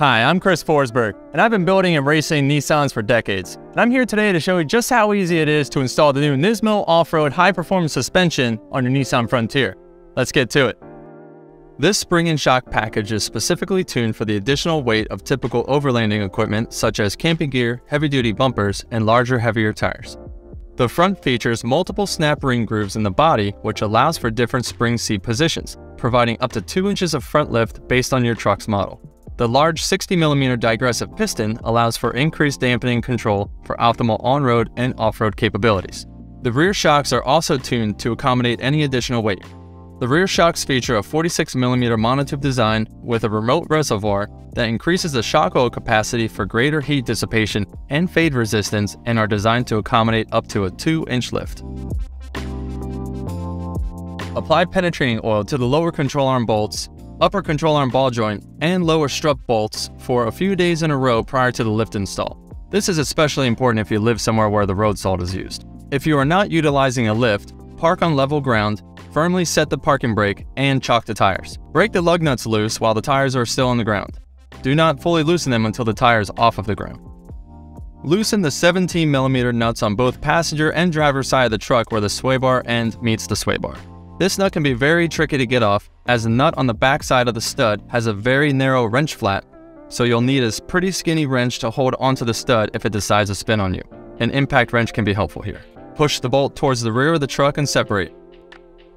Hi, I'm Chris Forsberg, and I've been building and racing Nissans for decades. And I'm here today to show you just how easy it is to install the new Nismo off-road high-performance suspension on your Nissan Frontier. Let's get to it. This spring and shock package is specifically tuned for the additional weight of typical overlanding equipment such as camping gear, heavy-duty bumpers, and larger, heavier tires. The front features multiple snap ring grooves in the body, which allows for different spring seat positions, providing up to 2 inches of front lift based on your truck's model. The large 60mm digressive piston allows for increased dampening control for optimal on-road and off-road capabilities. The rear shocks are also tuned to accommodate any additional weight. The rear shocks feature a 46mm monotube design with a remote reservoir that increases the shock oil capacity for greater heat dissipation and fade resistance and are designed to accommodate up to a 2-inch lift. Apply penetrating oil to the lower control arm bolts upper control arm ball joint, and lower strut bolts for a few days in a row prior to the lift install. This is especially important if you live somewhere where the road salt is used. If you are not utilizing a lift, park on level ground, firmly set the parking brake, and chalk the tires. Break the lug nuts loose while the tires are still on the ground. Do not fully loosen them until the tire is off of the ground. Loosen the 17mm nuts on both passenger and driver side of the truck where the sway bar end meets the sway bar. This nut can be very tricky to get off as the nut on the back side of the stud has a very narrow wrench flat, so you'll need a pretty skinny wrench to hold onto the stud if it decides to spin on you. An impact wrench can be helpful here. Push the bolt towards the rear of the truck and separate.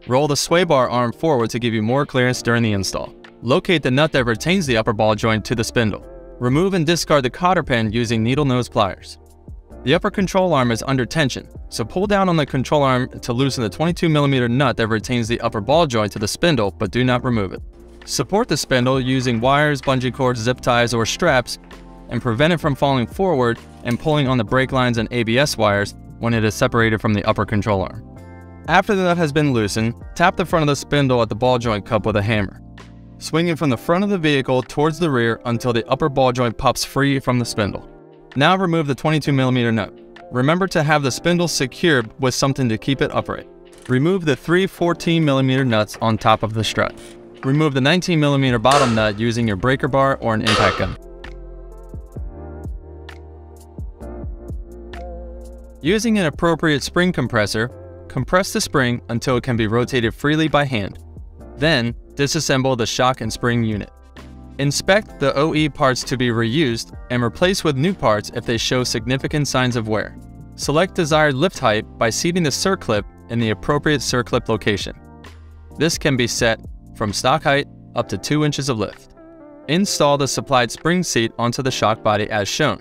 Roll the sway bar arm forward to give you more clearance during the install. Locate the nut that retains the upper ball joint to the spindle. Remove and discard the cotter pin using needle nose pliers. The upper control arm is under tension, so pull down on the control arm to loosen the 22mm nut that retains the upper ball joint to the spindle, but do not remove it. Support the spindle using wires, bungee cords, zip ties, or straps, and prevent it from falling forward and pulling on the brake lines and ABS wires when it is separated from the upper control arm. After the nut has been loosened, tap the front of the spindle at the ball joint cup with a hammer. Swing it from the front of the vehicle towards the rear until the upper ball joint pops free from the spindle. Now remove the 22mm nut. Remember to have the spindle secured with something to keep it upright. Remove the three 14mm nuts on top of the strut. Remove the 19mm bottom nut using your breaker bar or an impact gun. Using an appropriate spring compressor, compress the spring until it can be rotated freely by hand. Then, disassemble the shock and spring unit. Inspect the OE parts to be reused and replace with new parts if they show significant signs of wear. Select desired lift height by seating the circlip in the appropriate circlip location. This can be set from stock height up to 2 inches of lift. Install the supplied spring seat onto the shock body as shown.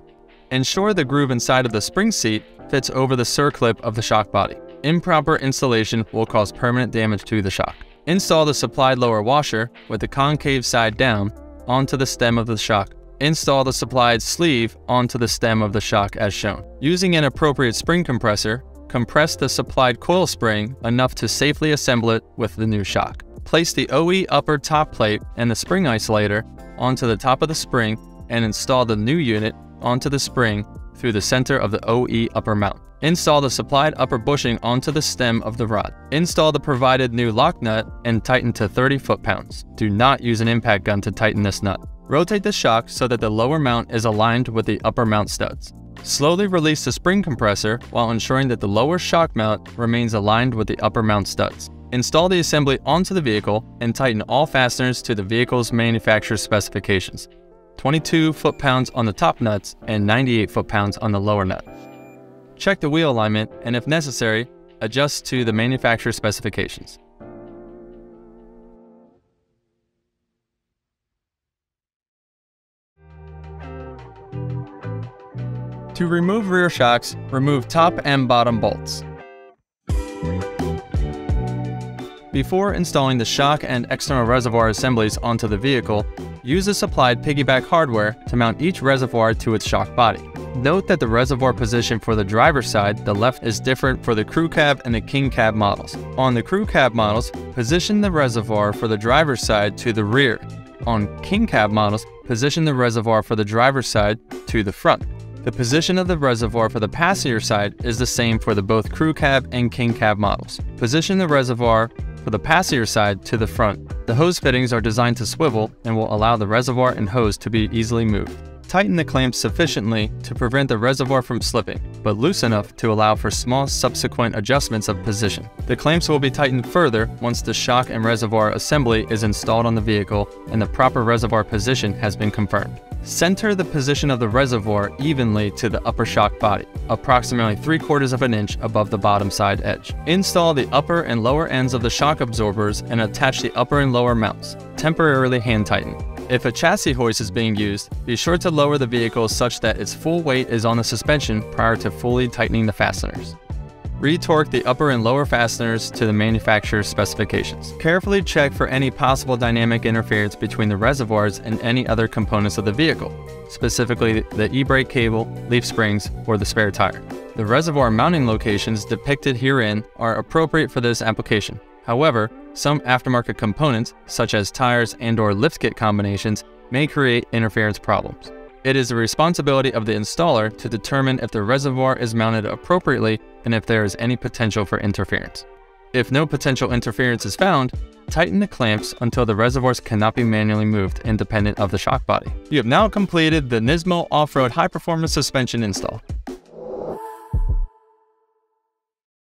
Ensure the groove inside of the spring seat fits over the circlip of the shock body. Improper installation will cause permanent damage to the shock. Install the supplied lower washer with the concave side down onto the stem of the shock. Install the supplied sleeve onto the stem of the shock as shown. Using an appropriate spring compressor, compress the supplied coil spring enough to safely assemble it with the new shock. Place the OE upper top plate and the spring isolator onto the top of the spring and install the new unit onto the spring through the center of the OE upper mount. Install the supplied upper bushing onto the stem of the rod. Install the provided new lock nut and tighten to 30 foot-pounds. Do not use an impact gun to tighten this nut. Rotate the shock so that the lower mount is aligned with the upper mount studs. Slowly release the spring compressor while ensuring that the lower shock mount remains aligned with the upper mount studs. Install the assembly onto the vehicle and tighten all fasteners to the vehicle's manufacturer's specifications. 22 foot-pounds on the top nuts and 98 foot-pounds on the lower nut. Check the wheel alignment and if necessary, adjust to the manufacturer specifications. To remove rear shocks, remove top and bottom bolts. Before installing the shock and external reservoir assemblies onto the vehicle, use the supplied piggyback hardware to mount each reservoir to its shock body. Note that the reservoir position for the driver's side, the left, is different for the crew cab and the king cab models. On the crew cab models, position the reservoir for the driver's side to the rear. On king cab models, position the reservoir for the driver's side to the front. The position of the reservoir for the passenger side is the same for the both crew cab and king cab models. Position the reservoir for the passenger side to the front. The hose fittings are designed to swivel and will allow the reservoir and hose to be easily moved. Tighten the clamps sufficiently to prevent the reservoir from slipping, but loose enough to allow for small subsequent adjustments of position. The clamps will be tightened further once the shock and reservoir assembly is installed on the vehicle and the proper reservoir position has been confirmed. Center the position of the reservoir evenly to the upper shock body, approximately 3 quarters of an inch above the bottom side edge. Install the upper and lower ends of the shock absorbers and attach the upper and lower mounts. Temporarily hand tighten. If a chassis hoist is being used, be sure to lower the vehicle such that its full weight is on the suspension prior to fully tightening the fasteners. Retorque the upper and lower fasteners to the manufacturer's specifications. Carefully check for any possible dynamic interference between the reservoirs and any other components of the vehicle, specifically the e-brake cable, leaf springs, or the spare tire. The reservoir mounting locations depicted herein are appropriate for this application. However, some aftermarket components, such as tires and or lift kit combinations, may create interference problems. It is the responsibility of the installer to determine if the reservoir is mounted appropriately and if there is any potential for interference. If no potential interference is found, tighten the clamps until the reservoirs cannot be manually moved independent of the shock body. You have now completed the Nismo Off-Road High Performance Suspension install.